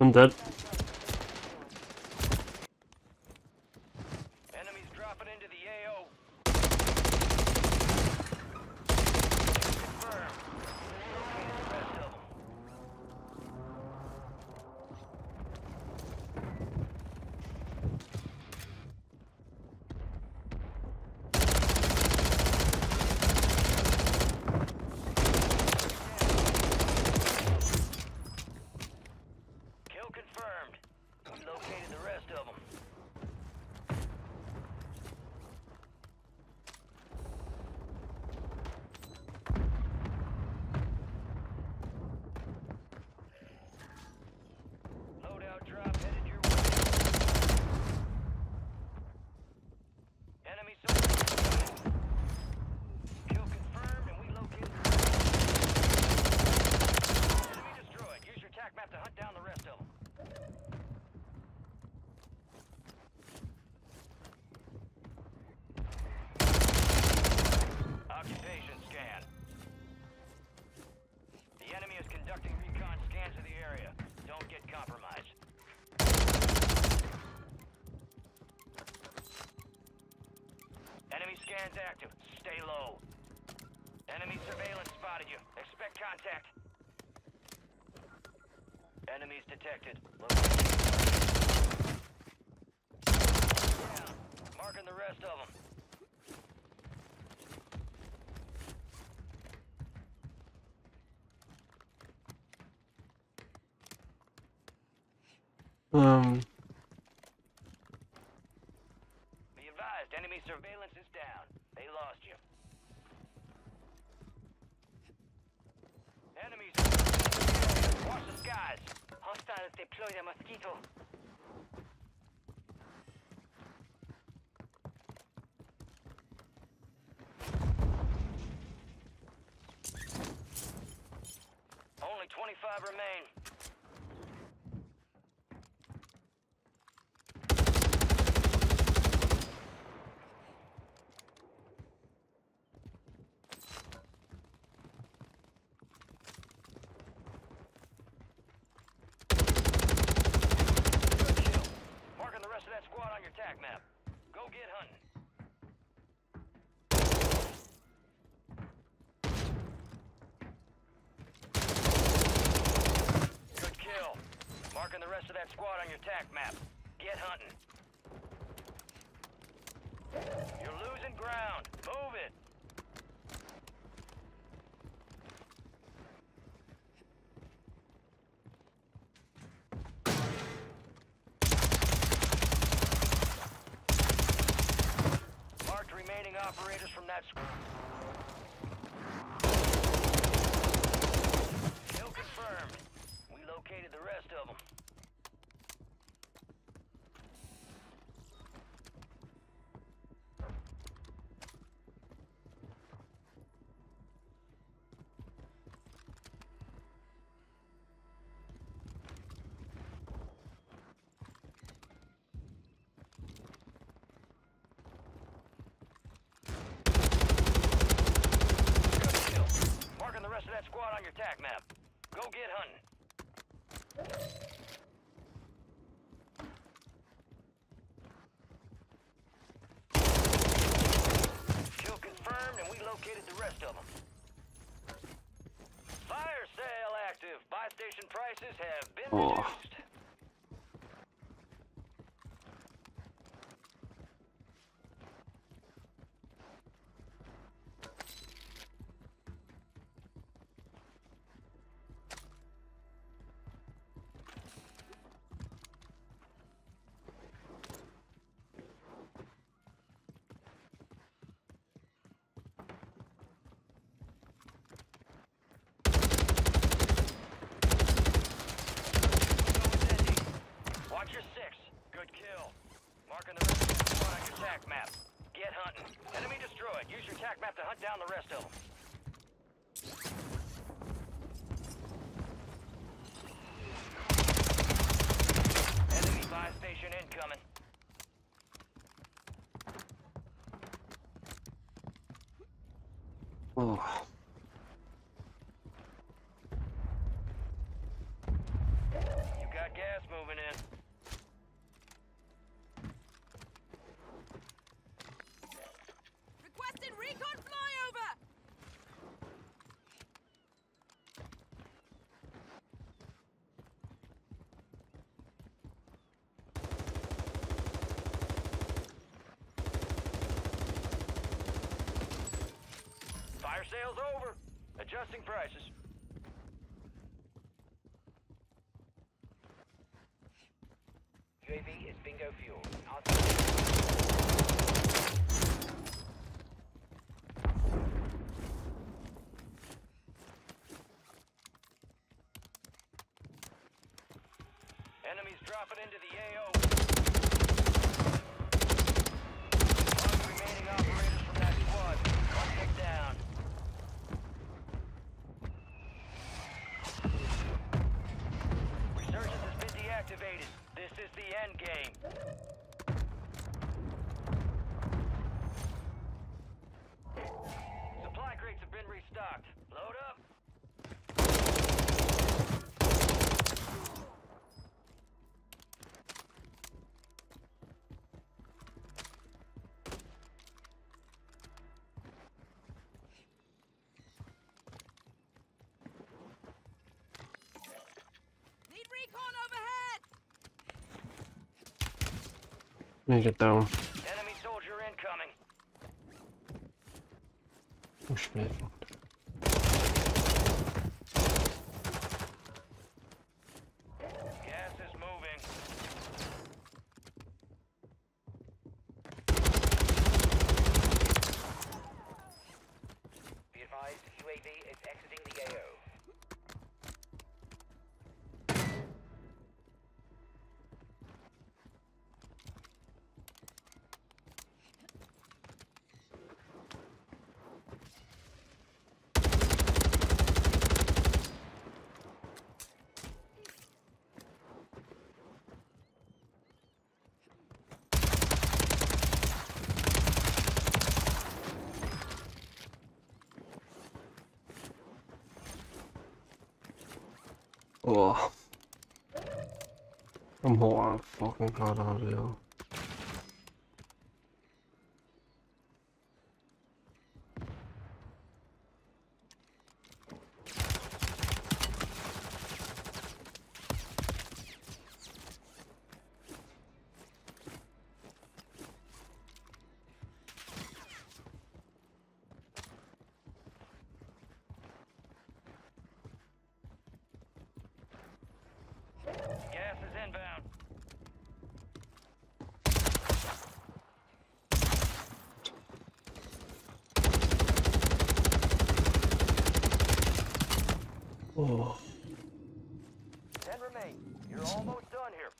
I'm dead. Scans active. Stay low. Enemy surveillance spotted you. Expect contact. Enemies detected. Location. Down. Marking the rest of them. Um, Be advised, enemy surveillance is down. They lost you. Enemies. Skies. Hostiles deploy the mosquito. Only 25 remain. Good kill. Marking the rest of that squad on your tac map. Go get hunting. Good kill. Marking the rest of that squad on your tac map. Get hunting. You're losing ground. Move it. Marked remaining operators from that squad. Kill confirmed. We located the rest Go get hunting. Kill confirmed, and we located the rest of them. Fire sale active. Buy station prices have been Oh. reduced. Watch down the rest of them. Enemy buy station incoming. oh, You got gas sale's over. Adjusting prices. UAV is bingo fuel. Enemies dropping into the AO. One remaining operators deactivated. This is the end game. Need to get down. Enemy soldier incoming. Shit. Gas is moving. Be advised, UAV is exiting the AO. Oh. I'm hot fucking hard out of here. Gas is inbound. Oh. Ten remain. You're almost done here.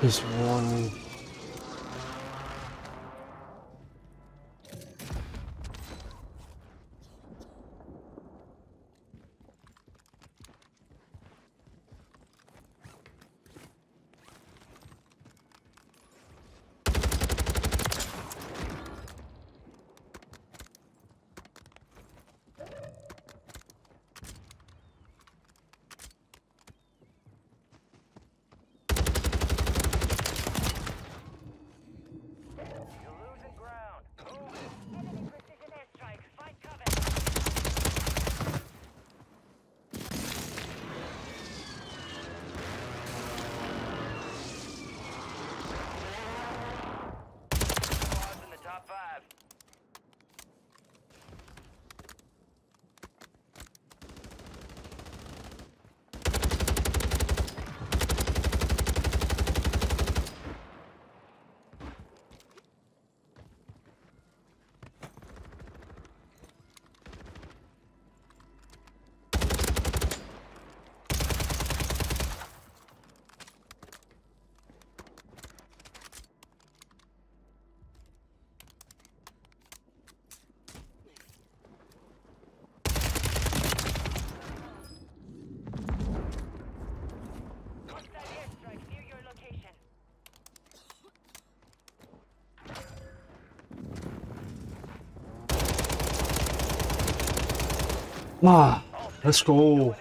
This one. Ah, let's go.